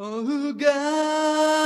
Oh God.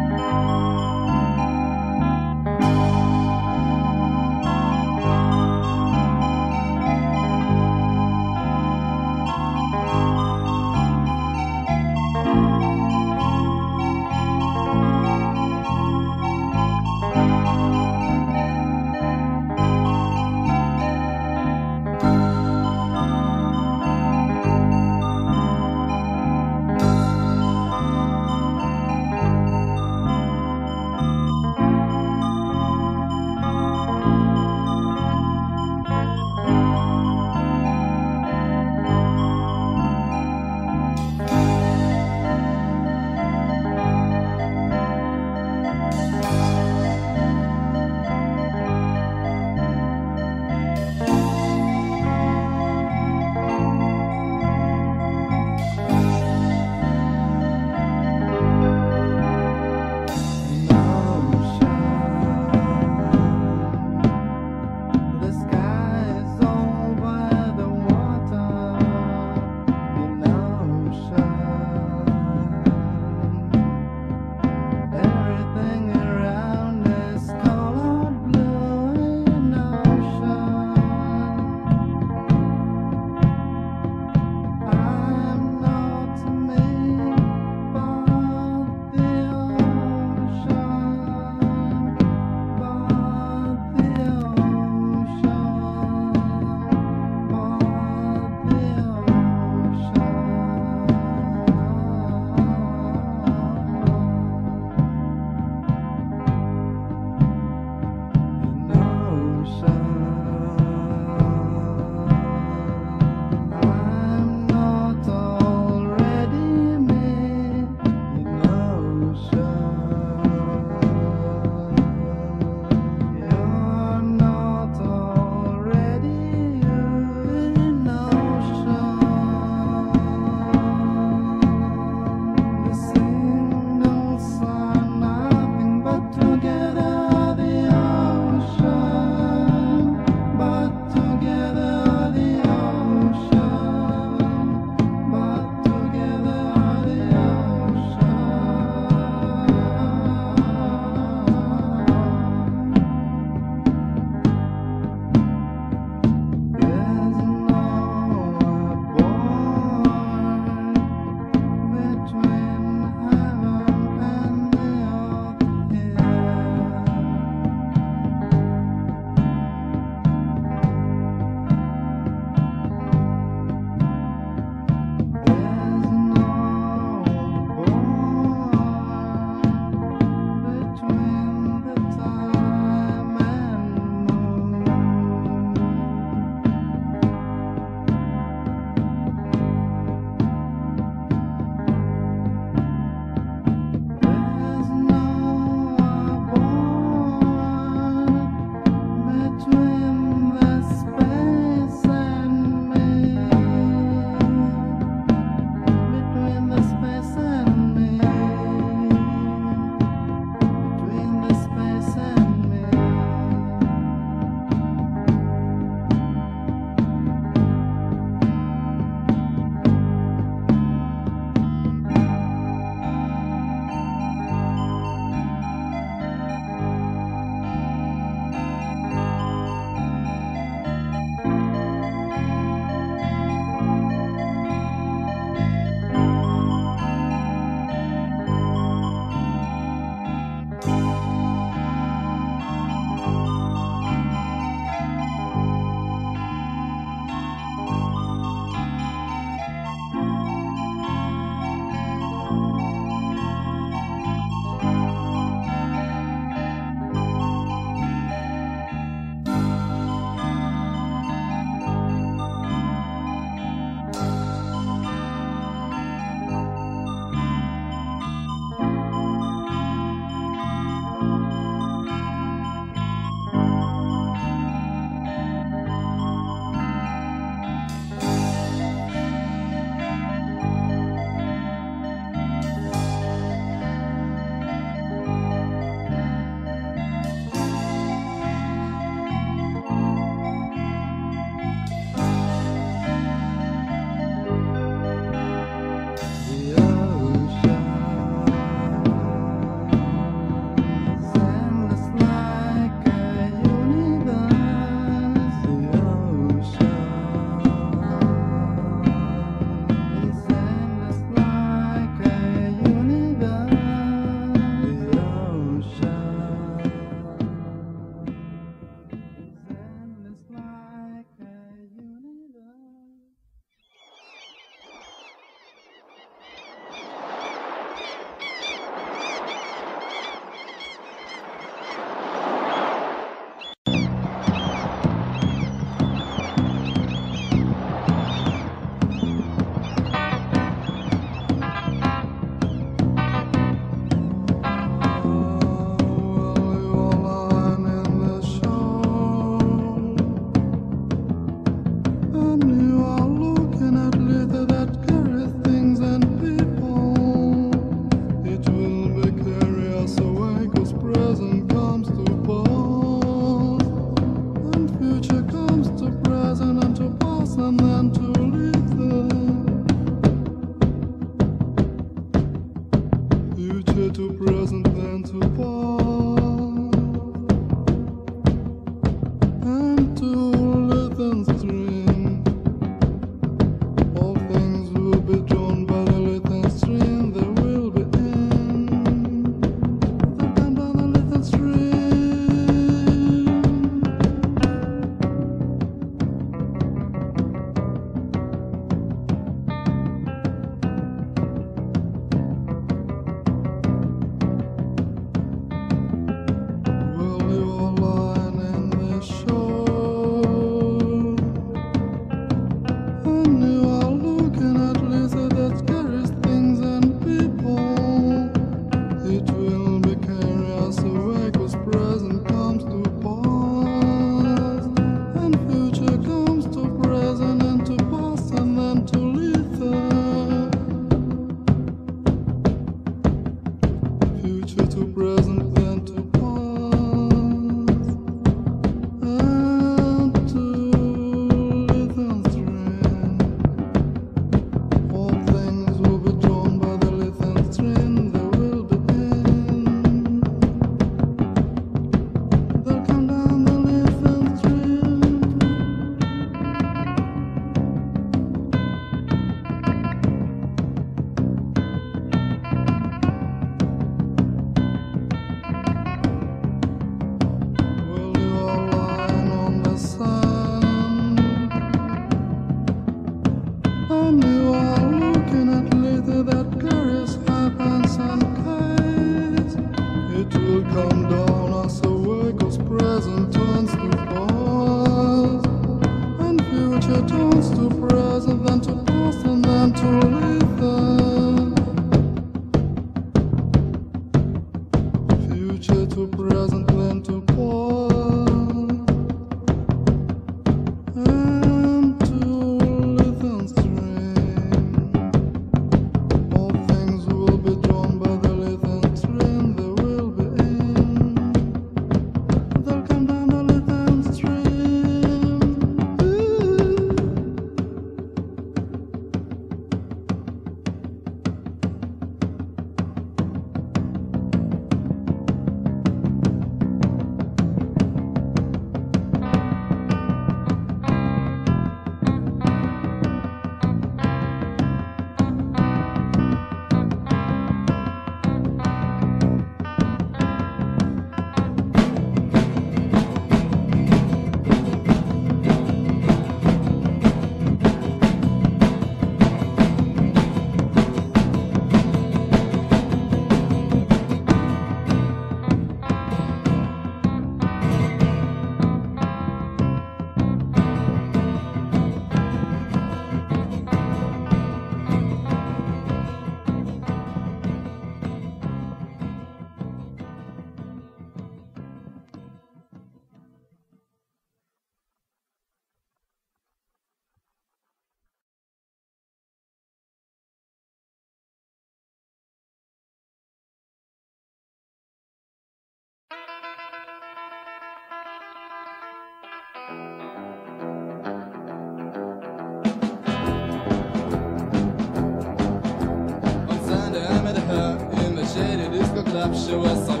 She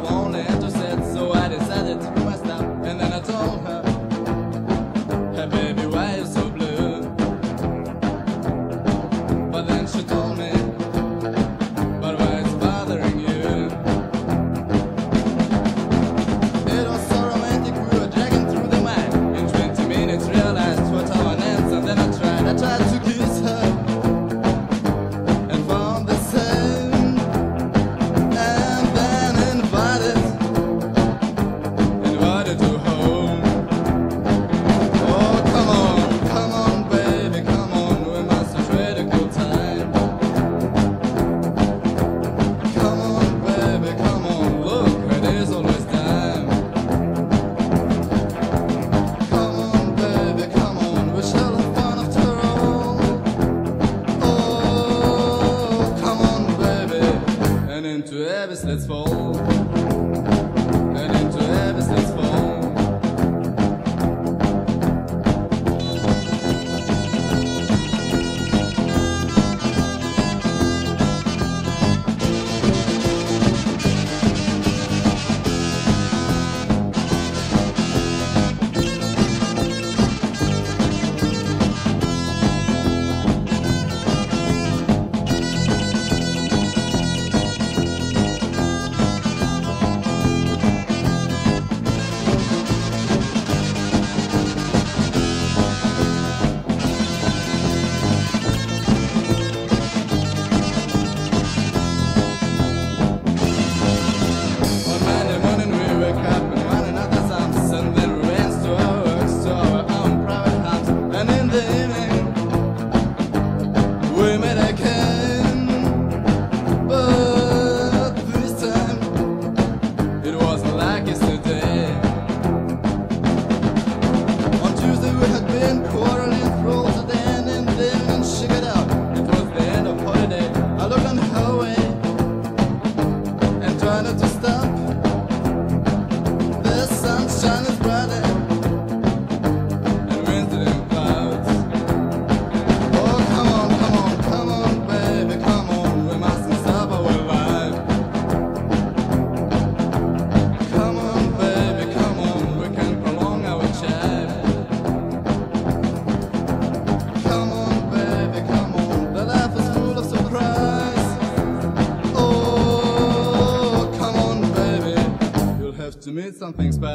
something spice.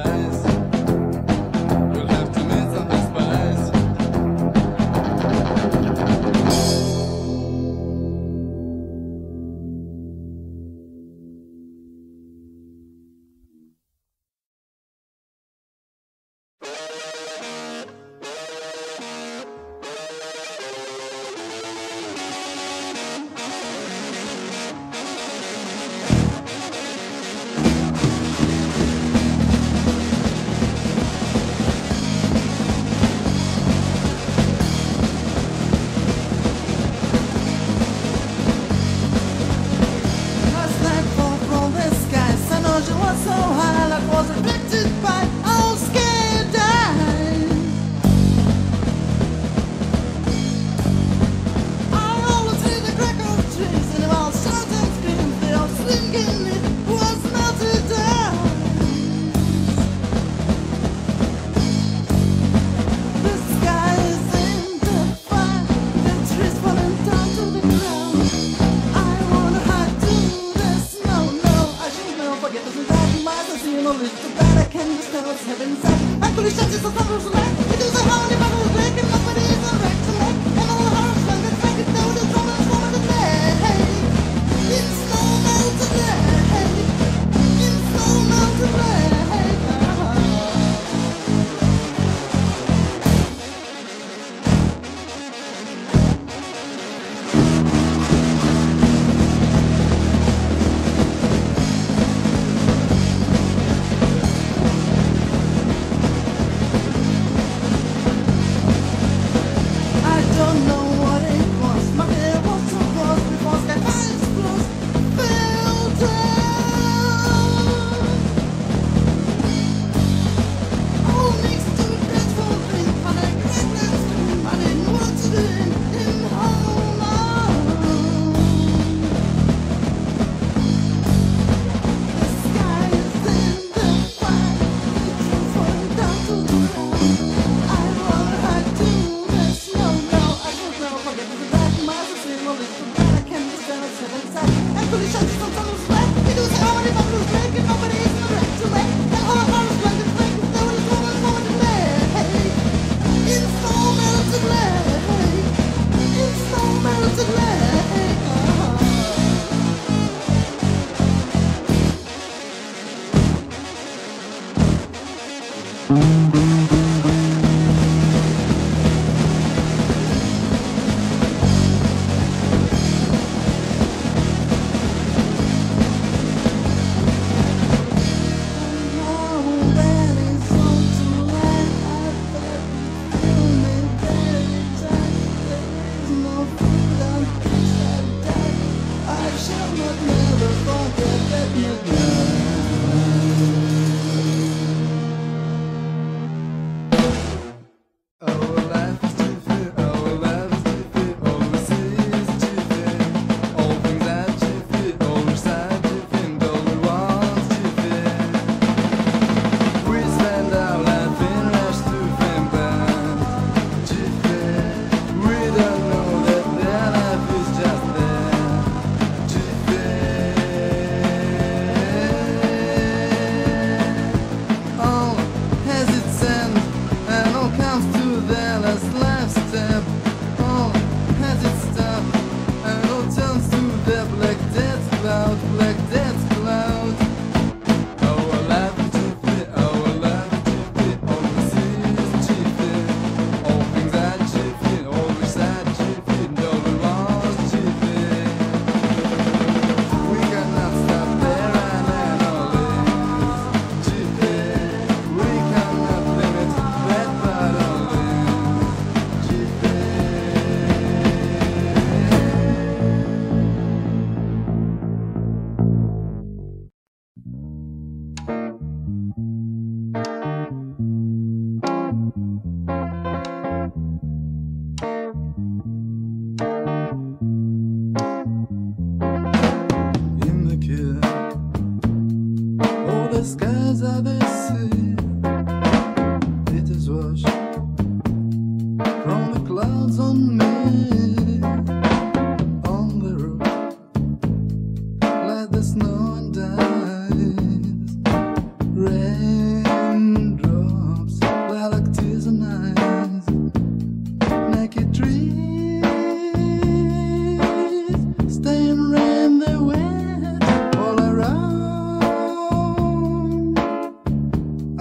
Thank you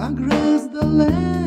across the land.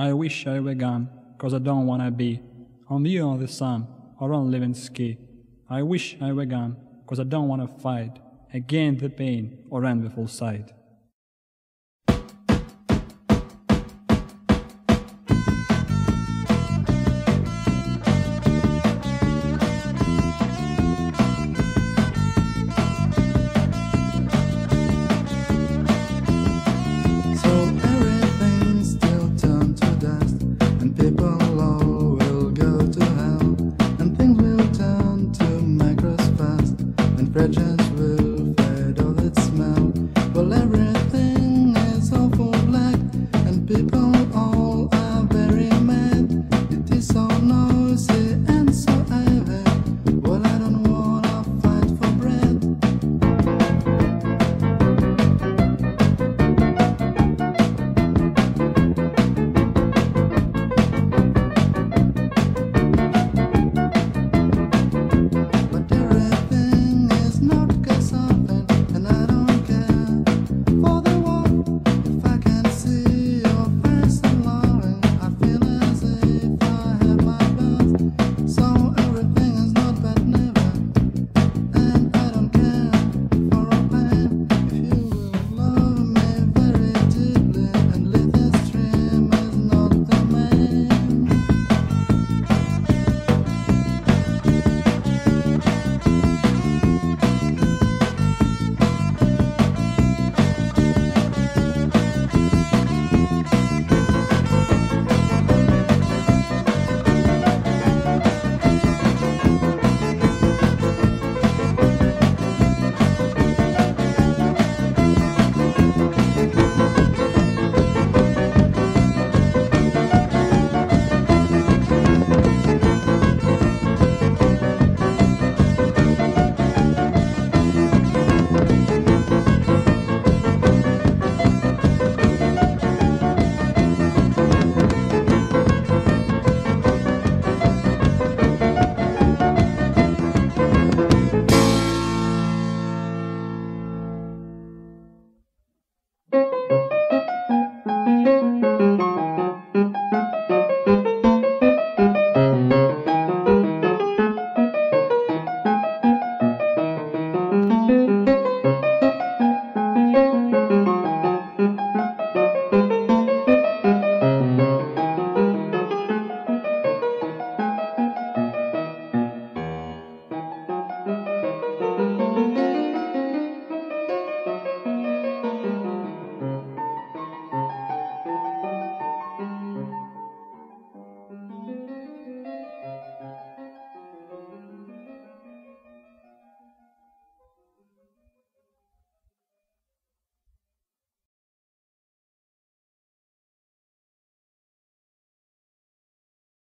I wish I were gone, cause I don't wanna be on the other sun or on living ski. I wish I were gone, cause I don't wanna fight again the pain or enviable sight.